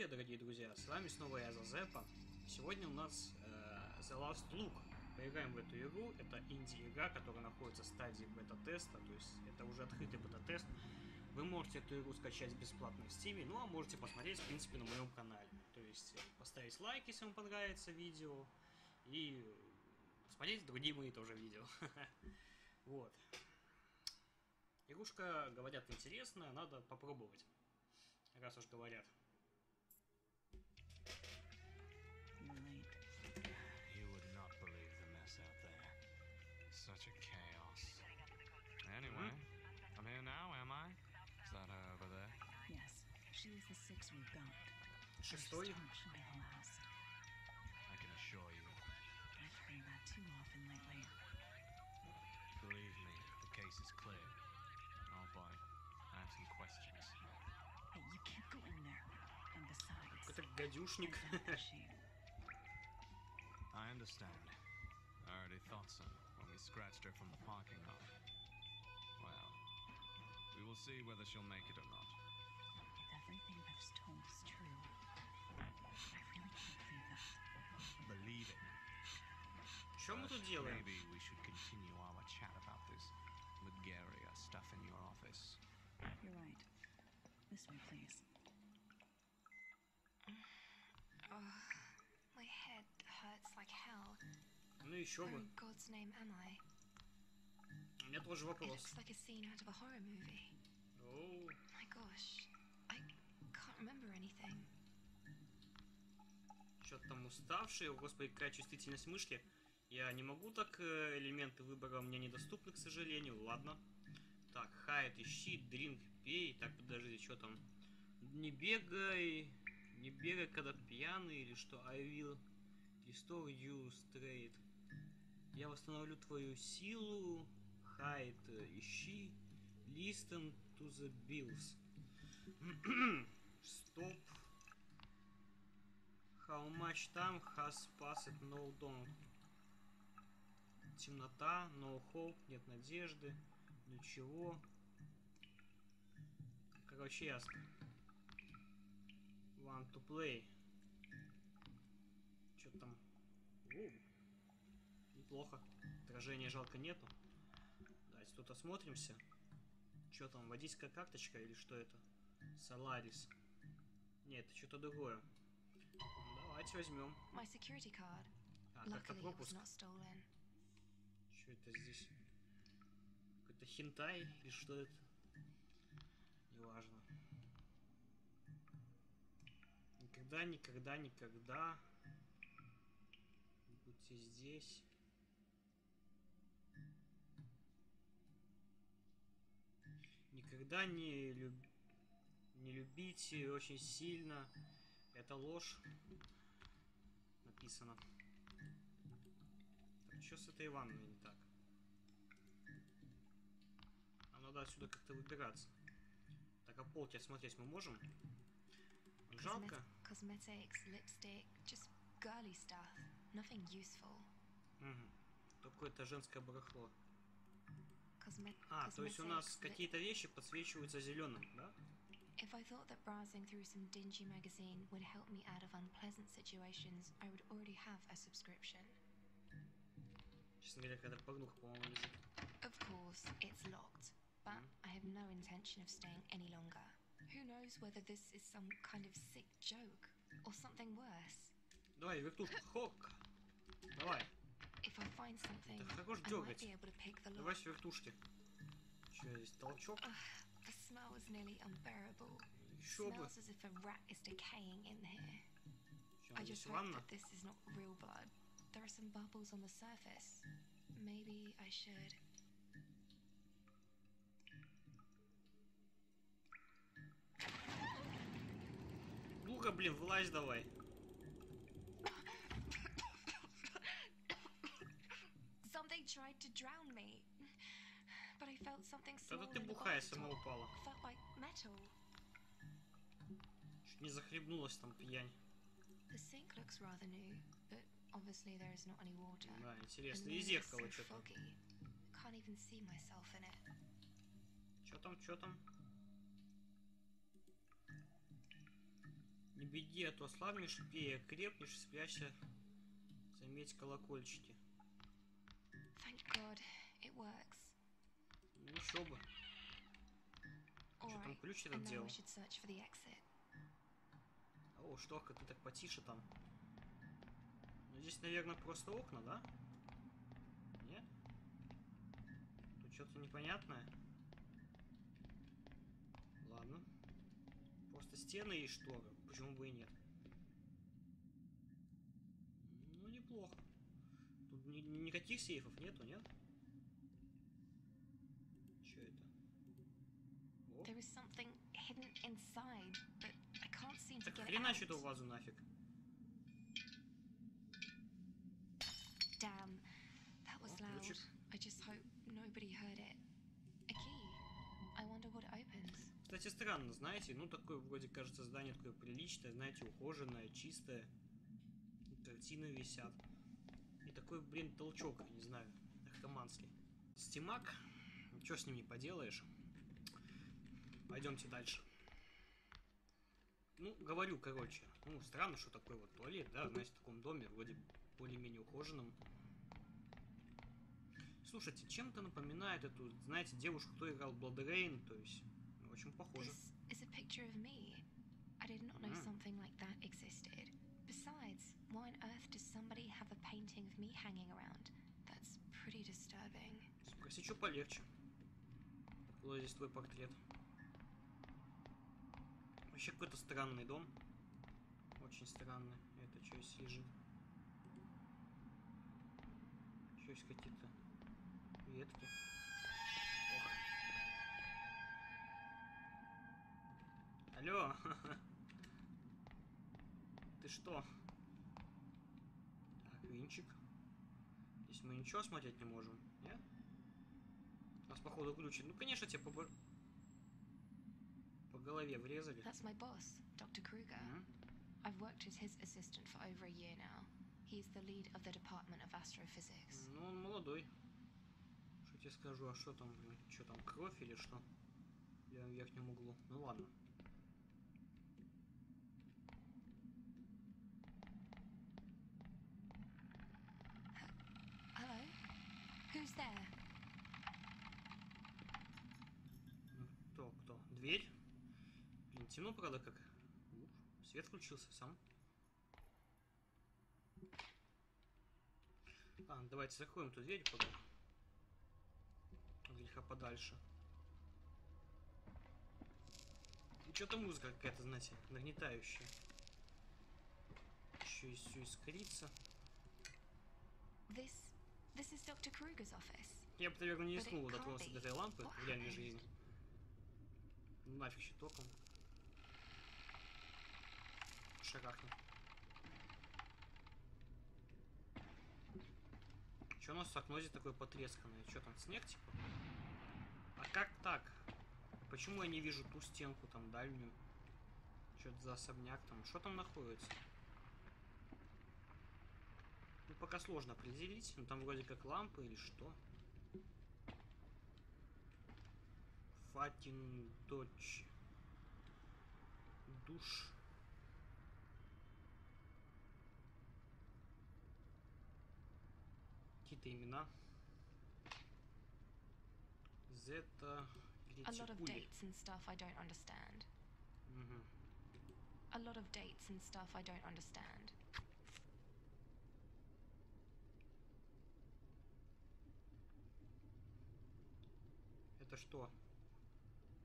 привет, дорогие друзья! С вами снова я, Зазепа. Сегодня у нас э, The Last Look. Поиграем в эту игру. Это инди-игра, которая находится в стадии бета-теста, то есть это уже открытый бета-тест. Вы можете эту игру скачать бесплатно в Steam, ну а можете посмотреть, в принципе, на моем канале. То есть поставить лайк, если вам понравится видео, и посмотреть другие мои тоже видео. Вот. Игрушка, говорят, интересная, надо попробовать. Раз уж говорят. You would not believe the mess out there. Such a chaos. Anyway, I'm here now, am I? Is that her over there? Yes, she was the six we got. Шестой. First time she'll be the last. I can assure you. I've heard that too often lately. Believe me, the case is clear. Oh boy, I have some questions. Hey, you can't go in there. And besides, Это гадюшник. I understand. I already thought so when we scratched her from the parking lot. Well, we will see whether she'll make it or not. If everything I've told is true, I really can't believe that. Believe it. Czemu deal, dziełem? Maybe we should continue our chat about this Ligaria stuff in your office. You're right. This way, please. Uh, hurts like hell. Ну еще бы. God's name am I? У меня тоже It вопрос. looks like a scene out of a horror movie. Оу, My gosh, I can't remember anything. что-то там уставший. О, господи, какая чувствительность мышки. Я не могу так э, элементы выбора мне недоступны, к сожалению. Ладно. Так, хайт, ищи, дринк, пей. Так, подожди, что там? Не бегай. Не бегай, когда пьяный или что? I will restore you straight. Я восстановлю твою силу. Хайт, э, ищи. Listen to the bills. Стоп. How much time has passed? No don't. Темнота, no hope, нет надежды, ничего. Короче, ясно. Want to play. Что там? Оу. Неплохо. Отражения жалко нету. Давайте тут осмотримся. Что там, водительская карточка или что это? Соларис. Нет, это что-то другое. Давайте возьмем. My security card. А, как-то пропуск. Что это здесь? Какой-то хентай или что это? Неважно. Никогда, никогда, никогда. Будьте здесь. Никогда не, люб... не любите очень сильно. Это ложь. Написано. Так, что с этой ванной не так? А надо отсюда как-то выбираться. Так, а полки осмотреть мы можем? Жалко. Cosmet- cosmetics, lipstick, just girly stuff. Nothing useful. Мгм. Только это женское барахло. Cosmet- А, то есть у нас cosmetics, li- какие-то вещи подсвечиваются зеленым, да? If I thought that browsing through some dingy magazine would help me out of unpleasant situations, I would already have a subscription. Честно говоря, когда порнуха, по-моему, лежит. Of course, it's locked, but I have no intention of staying any longer. Who knows whether this is some kind of sick joke or something worse? Давай, вертушка, хок! Давай, хорош I might дергать. давай с вертушки. Че, здесь толчок? Еще бы. I здесь ванна? that this is not real blood. There are some bubbles on the surface. Maybe I should. Ну-ка, блин, вылазь давай. Something tried to drown me. But I felt something small ты бухая сама упала. Felt like metal. Чуть не захлебнулась там пьянь. The sink looks rather new, but obviously there is not any water. Да, интересно. И зеркало что-то. foggy. Can't even see myself in it. Чё там, чё там? Не беги, а то ослабнешь, пей, крепнешь, спрячься. Заметь колокольчики. God, it works. Ну еще бы. Что там ключ этот делал? О, шторка, ты так потише там. Ну, здесь, наверное, просто окна, да? Нет? Тут что-то непонятное. Ладно. Просто стены и шторы. Почему бы и нет? Ну, неплохо. Никаких сейфов нету, нет? Что это? О, There is something hidden inside, but I can't seem to так get it хреначь эту out. вазу нафиг. Damn, that was Oh, loud. ключик. I just hope nobody heard it. A key. I wonder what it opens. Кстати, странно, знаете, ну такое вроде кажется здание такое приличное, знаете, ухоженное, чистое. Картины висят. Такой, блин, толчок, не знаю, наркоманский. Стимак, ничего с ним не поделаешь. Пойдемте дальше. Ну, говорю, короче, ну, странно, что такой вот туалет, да, знаете, в таком доме, вроде более-менее ухоженном. Слушайте, чем-то напоминает эту, знаете, девушку, кто играл Бладрейн, то есть, ну, очень похоже. This is a picture of me. I did not know something like that existed. Besides, why on earth does somebody have a painting of me hanging around? That's pretty disturbing. Спроси, что полегче. Вот здесь твой портрет. Вообще какой-то странный дом. Очень странный. Это что здесь лежит? Еще есть какие-то ветки. Ох. Алло! Ты что? Так, винчик. Здесь мы ничего смотреть не можем, нет? Нас походу ключи. Ну, конечно, тебе по, по голове врезали. That's my boss, Dr. Kruger. Мгм. I've worked as his assistant for over a year now. He's the lead of the Department of Astrophysics. Ну, он молодой. Что тебе скажу, а что там, блин? Что там, кровь или что? В левом верхнем углу. Ну ладно. Who's there? Ну, кто, кто? Дверь? Блин, темно, правда, как? Уф, свет включился сам. А, давайте закроем эту дверь пока. Греха подальше. Что-то музыка какая-то, знаете, нагнетающая. Еще и все искрится. This this is Dr. Kruger's office. Я бы, наверное, не рискнул be. до этой лампы в реальной жизни. Ну, Нафиг щитоком. Шарахнет. Че у нас окно здесь такое потресканное? Че там, снег типа? А как так? Почему я не вижу ту стенку там дальнюю? Что это за особняк там? Что там находится? Пока сложно определить. Ну, там вроде как лампы или что. Фатин дочь. Душ. Какие-то имена. Зета A lot of dates and stuff I don't understand. Мгм. A lot of dates and stuff I don't understand. Это что?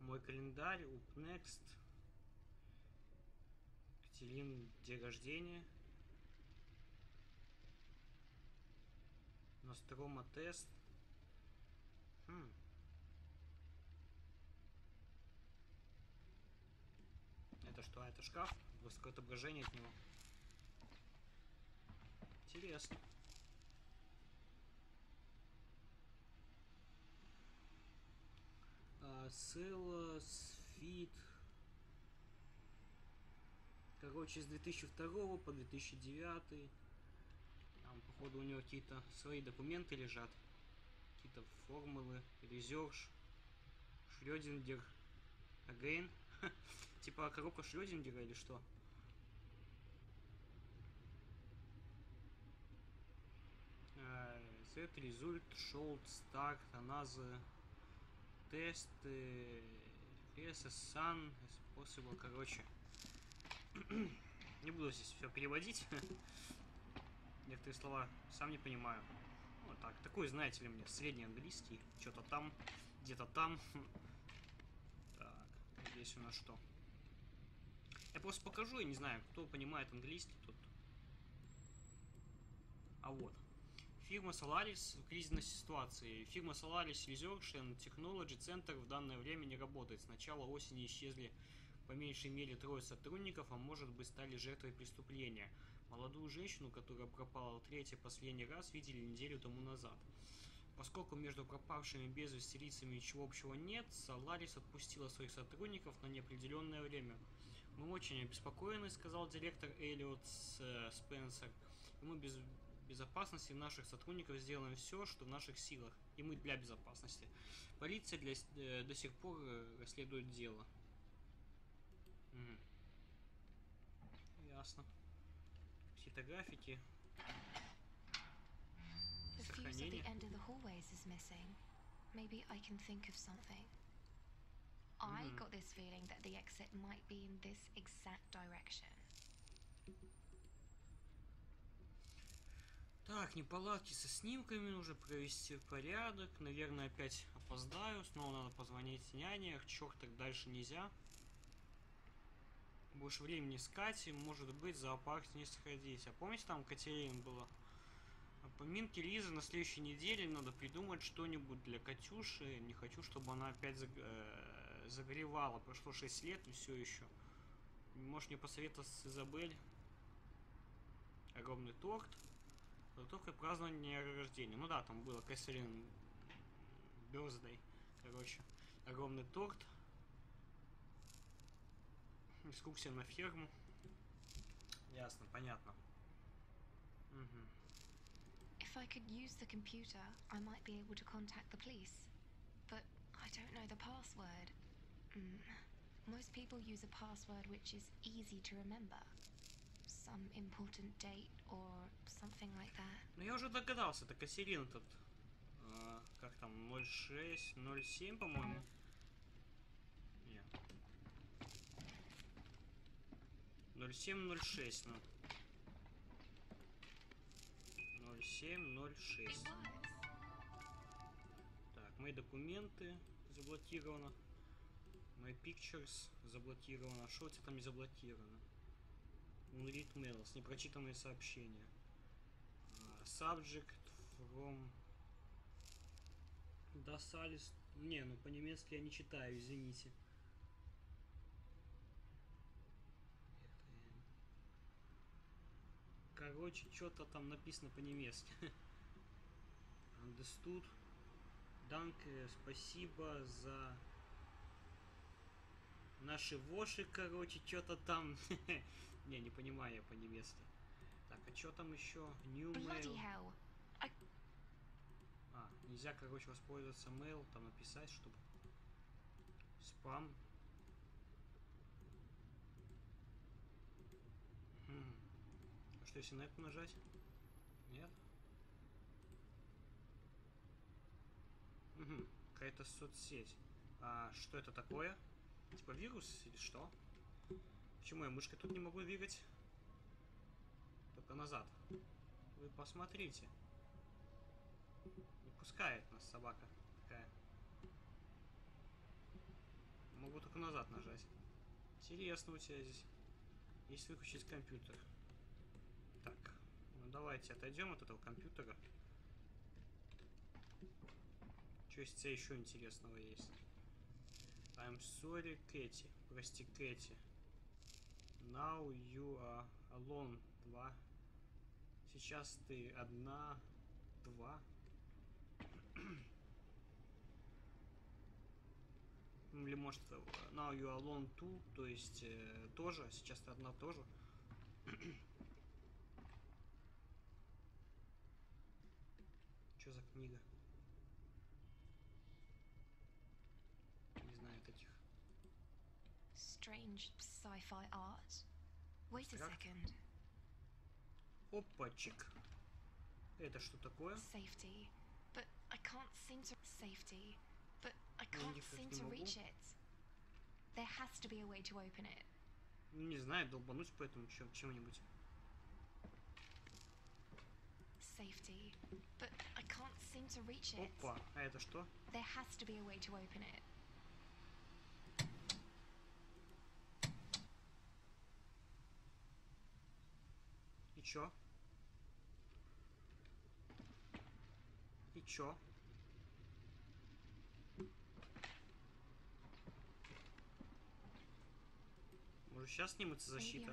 Мой календарь, Up Next. Катерин, день рождения. Настрома тест. Хм. Это что? Это шкаф? Просто отображение от него. Интересно. Сейла, Сфит. Короче, с 2002 по 2009. Там, походу, у него какие-то свои документы лежат. Какие-то формулы. Резерж. Шрёдингер. Again. типа коробка Шрёдингера или что? Сет, результ, шолт, старт, аназы as sun as possible. Короче, не буду здесь все переводить. Некоторые слова сам не понимаю. Вот так. Такой, знаете ли, мне средний английский. Что-то там, где-то там. Так, здесь у нас что? Я просто покажу, я не знаю, кто понимает английский тут. А вот. Фирма Solaris в кризисной ситуации. Фирма Solaris and Technology Center в данное время не работает. С начала осени исчезли по меньшей мере трое сотрудников, а может быть стали жертвой преступления. Молодую женщину, которая пропала третий последний раз, видели неделю тому назад. Поскольку между пропавшими без вести лицами ничего общего нет, Solaris отпустила своих сотрудников на неопределенное время. Мы очень обеспокоены, сказал директор Эллиот С- Спенсер. Мы без безопасности наших сотрудников сделаем все, что в наших силах. И мы для безопасности. Полиция для, э, до сих пор э, расследует дело. Мгм. Ясно. Какие-то графики. Сохранение. Maybe I can think of something. I got this feeling that the exit might be in this exact direction. Так, неполадки со снимками нужно провести в порядок. Наверное, опять опоздаю. Снова надо позвонить няне. Ах, Черт, так дальше нельзя. Больше времени искать, и, может быть, в зоопарк не сходить. А помните, там Катерин было? А Поминки Лизы на следующей неделе надо придумать что-нибудь для Катюши. Не хочу, чтобы она опять заг- э, загоревала. Прошло 6 лет и все еще. Можешь мне посоветовать с Изабель? Огромный торт. Подготовка дня рождения. Ну да, там было Кэссерин Бёрздей. Короче, огромный торт. Экскурсия на ферму. Ясно, понятно. Мгм. If I could use the computer, I might be able to contact the police. But I don't know the password. Mm. Most people use a password which is easy to remember. Some important date or something like that. Ну я уже догадался, это Кассерин этот. а, как там, 06, 07, по-моему. Нет. 0706, ну. 0706. Так, мои документы заблокировано. My pictures заблокировано. Что у тебя там не заблокировано? Unread mails, непрочитанные сообщения. А, Subject from... Das. Не, ну по-немецки я не читаю, извините. Короче, что-то там написано по-немецки. Understood. Данке, спасибо за наши воши, короче, что-то там. Не, не понимаю я по-немецки. Так, а что там еще? New mail. hell. А, нельзя, короче, воспользоваться mail, там написать, чтобы спам. Хм. А что, если на это нажать? Нет? Угу. Какая-то соцсеть. А что это такое? Типа вирус или что? Почему я мышкой тут не могу двигать? Только назад. Вы посмотрите. Не пускает нас собака такая. Могу только назад нажать. Интересно у тебя здесь. Если выключить компьютер. Так, ну давайте отойдем от этого компьютера. Что тебя еще интересного есть? I'm sorry, Кэти. Прости, Кэти. Now you are alone. Два. Сейчас ты одна. Два. Ну, Или может Now you are alone too, то есть э, тоже, сейчас ты одна тоже. Что за книга? Не знаю таких. Strange sci-fi art. Wait a second. Опачик. Это что такое? Safety. But I can't seem to. Safety. But I Ну, can't seem to reach it. There has to be a way to open it. Ну, Не знаю, долбануть по этому чем- чем-нибудь. Safety. But I can't seem to reach it. Опа, а это что? There has to be a way to open it. Чё? И чё? Может сейчас снимется защита?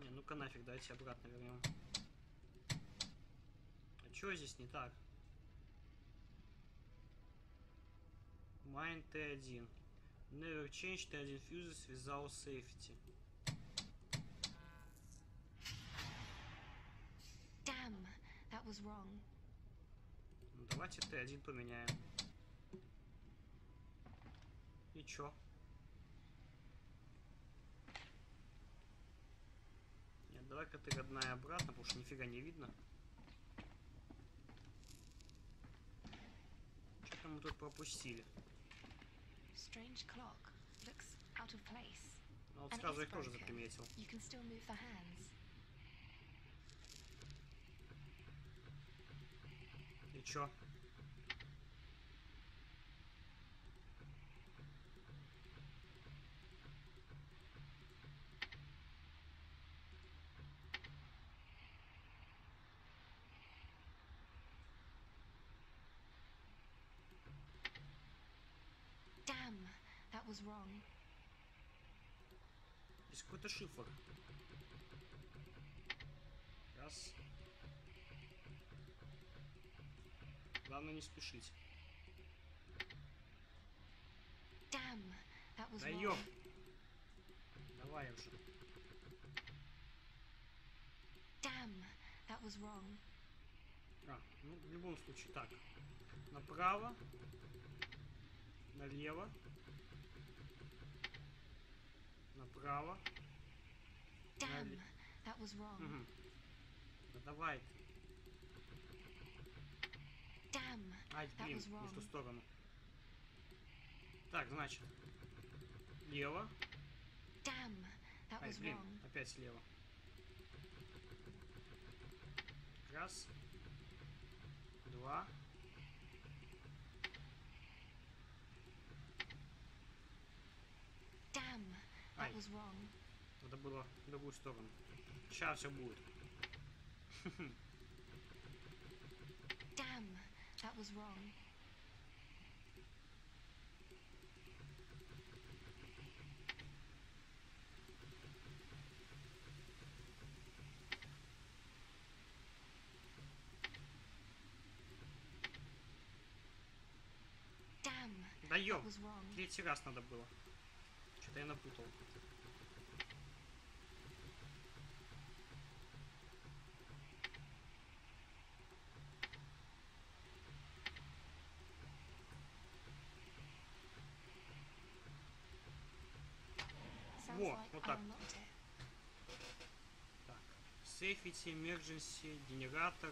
Не, ну-ка нафиг, давайте обратно вернем. А чё здесь не так? Mine T1. Never change T1 fuses without safety. Damn, that was wrong. Ну, давайте Т1 поменяем. И чё? Нет, давай-ка ты родная обратно, потому что нифига не видно. Что-то мы тут пропустили. Strange clock. Looks out of place. Ну вот And сразу it's их тоже broken. заприметил. You can still move the hands. И чё? Was wrong. Здесь какой-то шифр. Раз. Главное не спешить. Damn, that was Да. Давай уже. Damn, that was wrong. А, ну, в любом случае, так. Направо. Налево. Направо. Damn, that was wrong. Мгм. Да давай. Damn, Ай, блин, не в ту сторону. Так, значит. Лево. Damn, that Ай, was блин, wrong. опять слева. Раз. Два. Damn, that Ай. Надо было в другую сторону. Сейчас все будет. Damn, that was wrong. Да wrong. третий раз надо было. Что-то я напутал. Во, вот так. Так. Сейфити, emergency, генератор,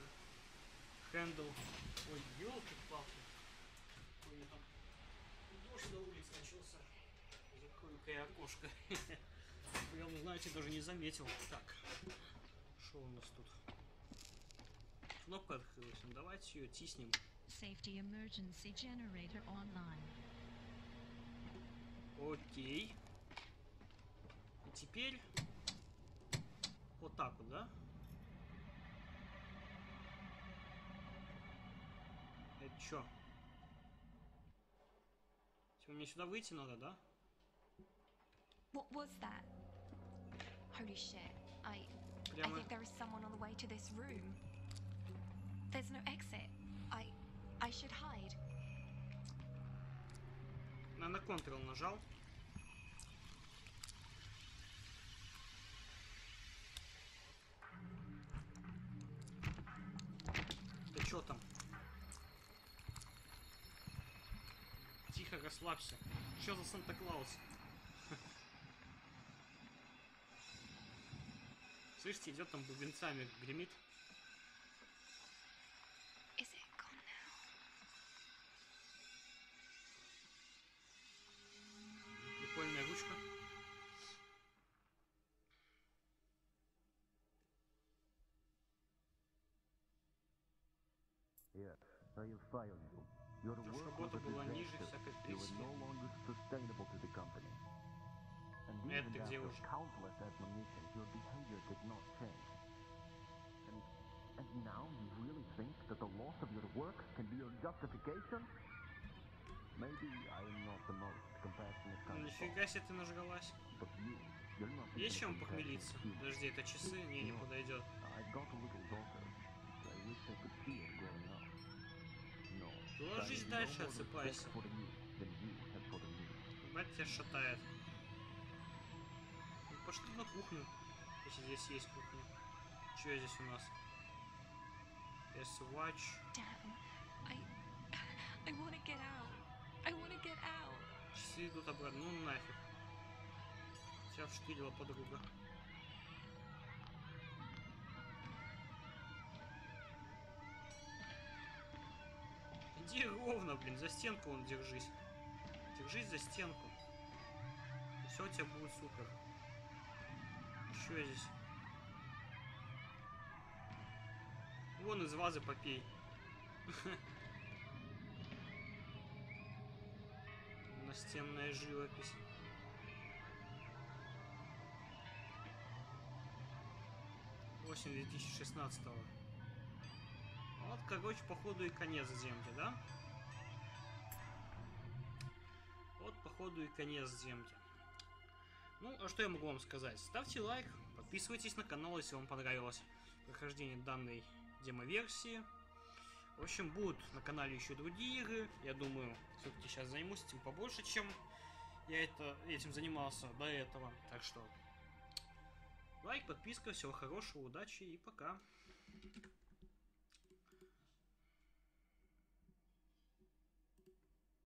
хендл. Ой, елки-палки. Ой, мне там дождь на улице начался. Я окошко. Прям, знаете, даже не заметил. Так. Что у нас тут? Кнопка открылась. Ну, давайте ее тиснем. Safety emergency generator online. Окей. И теперь вот так вот, да? Это чё? Типа мне сюда выйти надо, да? What was that? Holy shit. I I Прямо... think there is someone on the way to this room. There's no exit. I I should hide. На, на Ctrl нажал. Да чё там? Тихо, расслабься. Что за Санта-Клаус? Слышите, идет там бубенцами, гремит. Прикольная ручка. Yes, I have filed you. Your work was a disaster. You are критики. no longer sustainable to the company. Это где уже? countless admonitions, your behavior did not change. And, and now you really think that the loss of your work can be your justification? Maybe I am not the most compassionate Ну, kind нифига себе ты not Есть чем похмелиться? Подожди, это часы? Не, не подойдет. Ложись дальше, отсыпайся. respect for you пошли на кухню. Если здесь есть кухня. Что здесь у нас? Yes, watch. Damn. I. I get out. I want to get out. Часы идут обратно. Ну нафиг. Тебя вштырила подруга. Иди ровно, блин, за стенку он держись. Держись за стенку. Все у тебя будет супер. Что здесь? Вон из вазы попей. Настенная живопись. Осень 2016 Вот, короче, походу и конец земки, да? Вот, походу, и конец земки. Ну, а что я могу вам сказать? Ставьте лайк, подписывайтесь на канал, если вам понравилось прохождение данной демо-версии. В общем, будут на канале еще другие игры. Я думаю, все-таки сейчас займусь этим побольше, чем я это, этим занимался до этого. Так что лайк, подписка, всего хорошего, удачи и пока.